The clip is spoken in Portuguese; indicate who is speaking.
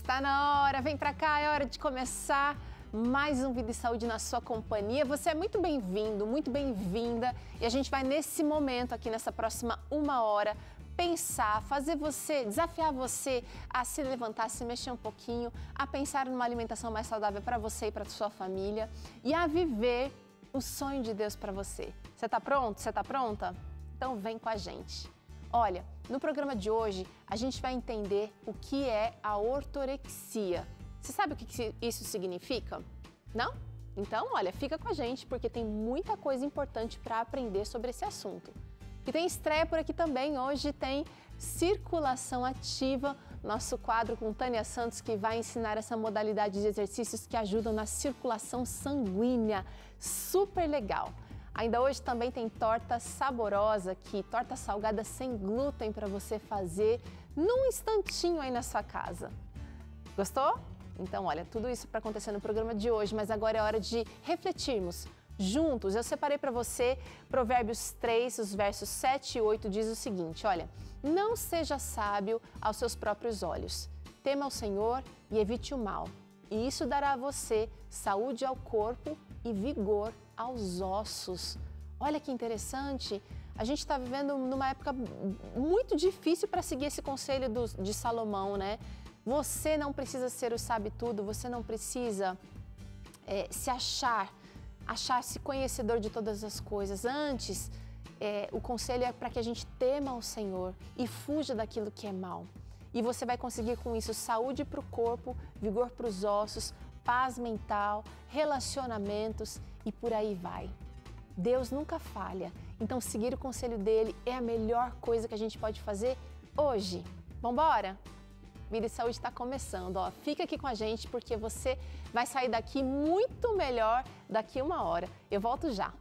Speaker 1: Está na hora, vem pra cá, é hora de começar mais um Vida e Saúde na sua companhia. Você é muito bem-vindo, muito bem-vinda e a gente vai nesse momento aqui nessa próxima uma hora pensar, fazer você, desafiar você a se levantar, se mexer um pouquinho, a pensar numa alimentação mais saudável para você e para sua família e a viver o sonho de Deus para você. Você está pronto? Você está pronta? Então vem com a gente. Olha, no programa de hoje a gente vai entender o que é a ortorexia. Você sabe o que isso significa? Não? Então, olha, fica com a gente porque tem muita coisa importante para aprender sobre esse assunto. E tem estreia por aqui também. Hoje tem circulação ativa, nosso quadro com Tânia Santos, que vai ensinar essa modalidade de exercícios que ajudam na circulação sanguínea. Super legal! Ainda hoje também tem torta saborosa aqui, torta salgada sem glúten para você fazer num instantinho aí na sua casa. Gostou? Então, olha, tudo isso para acontecer no programa de hoje, mas agora é hora de refletirmos juntos. Eu separei para você Provérbios 3, os versos 7 e 8 diz o seguinte: olha, não seja sábio aos seus próprios olhos. Tema o Senhor e evite o mal. E isso dará a você saúde ao corpo e vigor aos ossos. Olha que interessante. A gente está vivendo numa época muito difícil para seguir esse conselho do, de Salomão, né? Você não precisa ser o sabe tudo, você não precisa é, se achar achar-se conhecedor de todas as coisas. Antes, é, o conselho é para que a gente tema o Senhor e fuja daquilo que é mal. E você vai conseguir com isso saúde para o corpo, vigor para os ossos, paz mental, relacionamentos e por aí vai. Deus nunca falha, então seguir o conselho dele é a melhor coisa que a gente pode fazer hoje. Vambora? Vida e Saúde está começando. Ó. Fica aqui com a gente porque você vai sair daqui muito melhor daqui uma hora. Eu volto já.